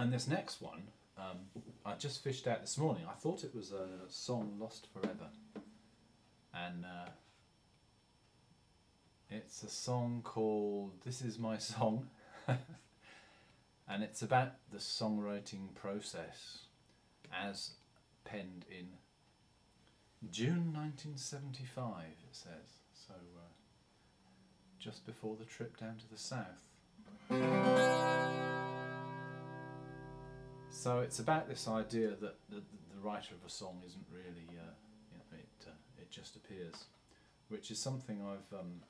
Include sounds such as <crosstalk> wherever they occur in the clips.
And this next one, um, I just fished out this morning. I thought it was a song lost forever, and uh, it's a song called "This Is My Song," <laughs> and it's about the songwriting process as penned in June 1975. It says so, uh, just before the trip down to the south. So it's about this idea that the, the writer of a song isn't really, uh, you know, it uh, it just appears, which is something I've um,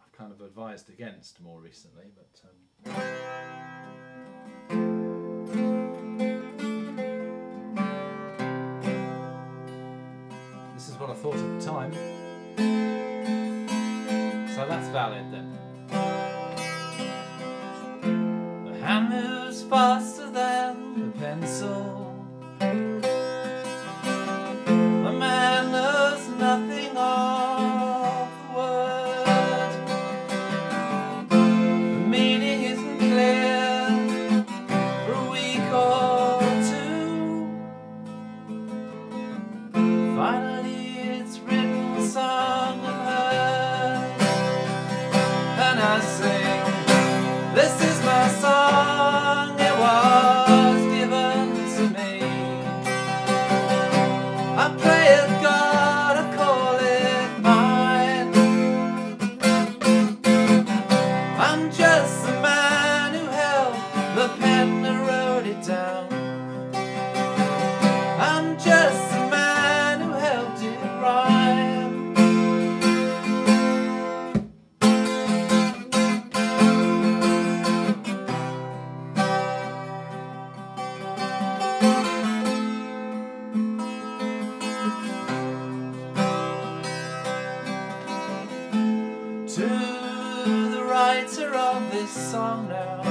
I've kind of advised against more recently. But um, this is what I thought at the time. So that's valid then. The moves faster than the pencil. Writer of this song now,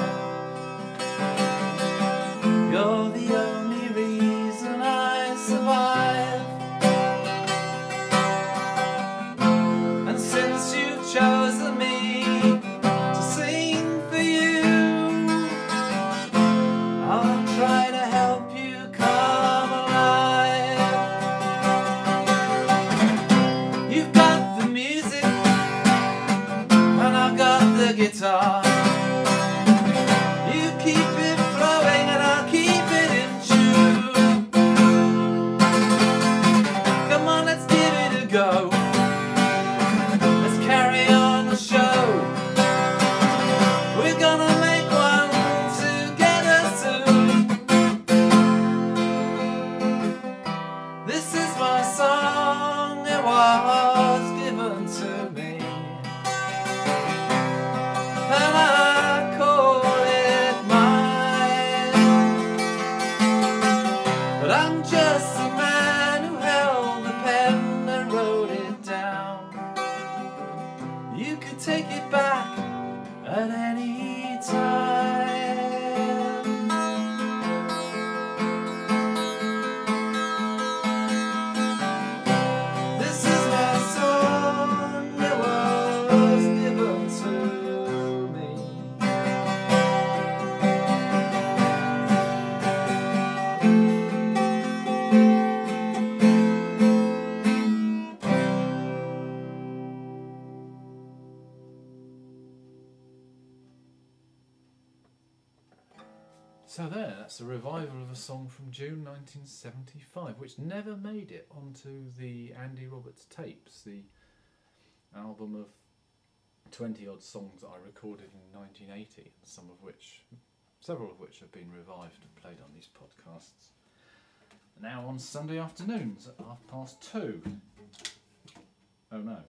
I'm just a man who held the pen and wrote it down. You could take it back at any So there, that's a revival of a song from June 1975, which never made it onto the Andy Roberts tapes, the album of 20 odd songs that I recorded in 1980, some of which, several of which have been revived and played on these podcasts. Now on Sunday afternoons at half past two. Oh no.